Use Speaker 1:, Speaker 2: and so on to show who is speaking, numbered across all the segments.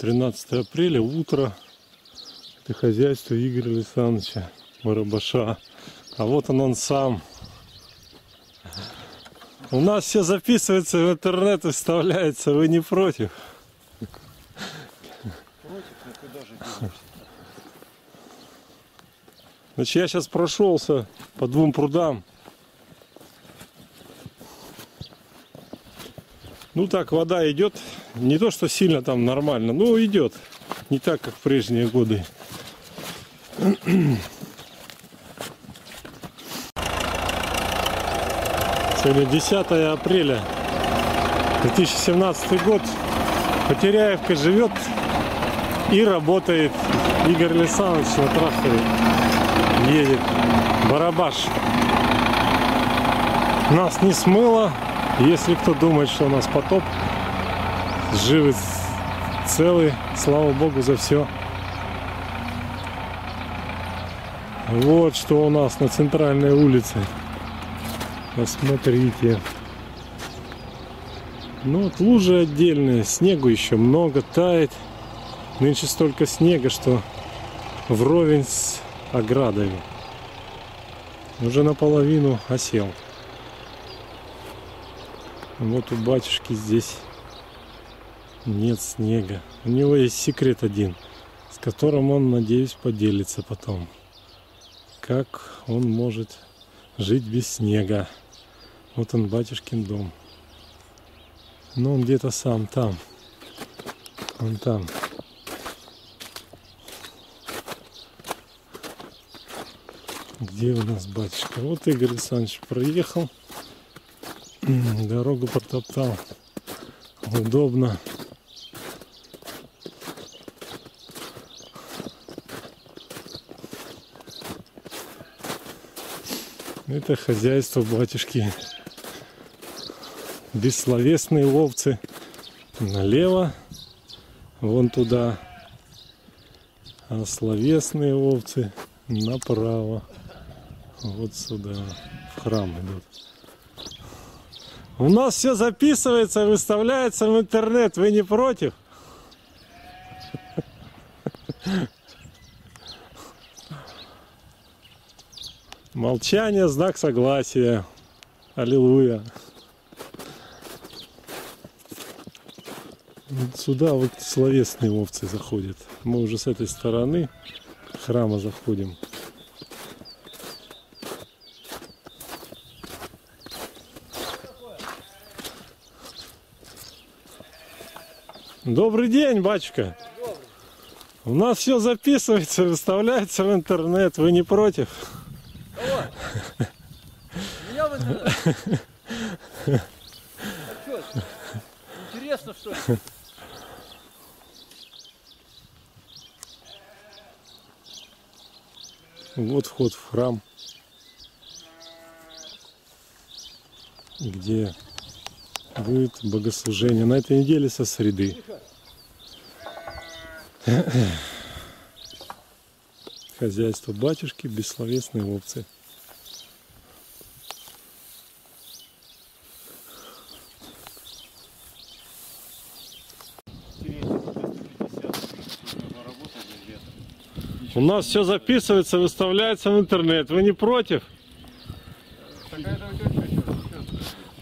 Speaker 1: 13 апреля, утро. Это хозяйство Игоря Александровича Барабаша. А вот он, он сам. У нас все записывается в интернет, выставляется. Вы не против? Значит, я сейчас прошелся по двум прудам. Ну так, вода идет. Не то, что сильно там нормально, но идет. Не так, как в прежние годы. Сегодня 10 апреля 2017 год. Потеряевка живет и работает. Игорь Александрович на тракторе едет. Барабаш. Нас не смыло. Если кто думает, что у нас потоп, живы целый, слава богу за все. Вот что у нас на центральной улице. Посмотрите. Ну вот лужи отдельные, снегу еще много тает. Нынче столько снега, что вровень с оградой. Уже наполовину осел. Вот у батюшки здесь нет снега. У него есть секрет один, с которым он, надеюсь, поделится потом. Как он может жить без снега. Вот он, батюшкин дом. Но он где-то сам там. Он там. Где у нас батюшка? Вот Игорь Александрович проехал. Дорогу протоптал. Удобно. Это хозяйство батюшки. Бессловесные овцы. Налево. Вон туда. А словесные овцы направо. Вот сюда. В храм идут. У нас все записывается, выставляется в интернет. Вы не против? Молчание, знак согласия. Аллилуйя. Сюда вот словесные овцы заходят. Мы уже с этой стороны храма заходим. Добрый день, батюшка. У нас все записывается, выставляется в интернет. Вы не против?
Speaker 2: Меня в интернет. А что? Интересно, что ли?
Speaker 1: Вот вход в храм, где будет богослужение. На этой неделе со среды. Хозяйство батюшки, бессловесные овцы. У нас все записывается, выставляется в интернет. Вы не против?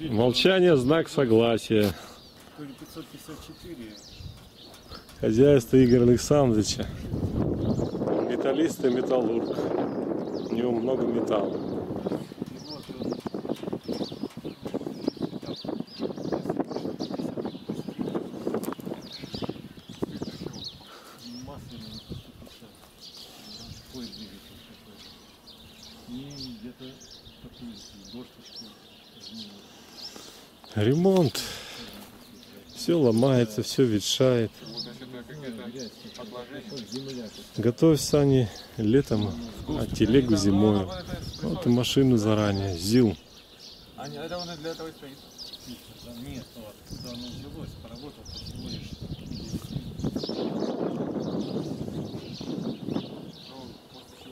Speaker 1: Молчание знак согласия.
Speaker 2: 554.
Speaker 1: Хозяйство Игоря Александровича. Металлист и металлург. У него много металла.
Speaker 2: Масляный 150. Какой двигатель такой? И где-то такую дождичку.
Speaker 1: Ремонт. Все ломается, все ветшает. Готовь сани летом, а телегу зимой. Вот и машину заранее. ЗИЛ.
Speaker 2: А не, это он для этого стоит. Нет, когда оно взялось, поработал всего лишь.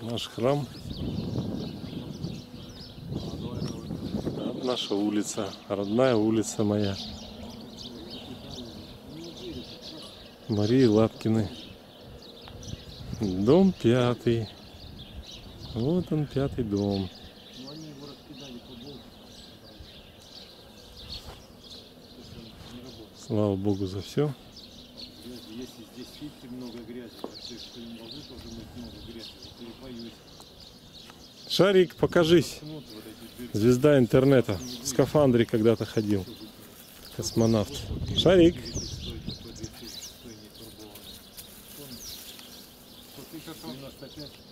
Speaker 1: Наш храм. Вот наша улица. Родная улица моя. Марии Лапкиной. Дом пятый. Вот он, пятый дом. Слава Богу за все.
Speaker 2: Если здесь много грязи, то что не могу тоже мыть много грязи, боюсь.
Speaker 1: Шарик, покажись. Звезда интернета. В скафандре когда-то ходил. Космонавт. Шарик.
Speaker 2: 2006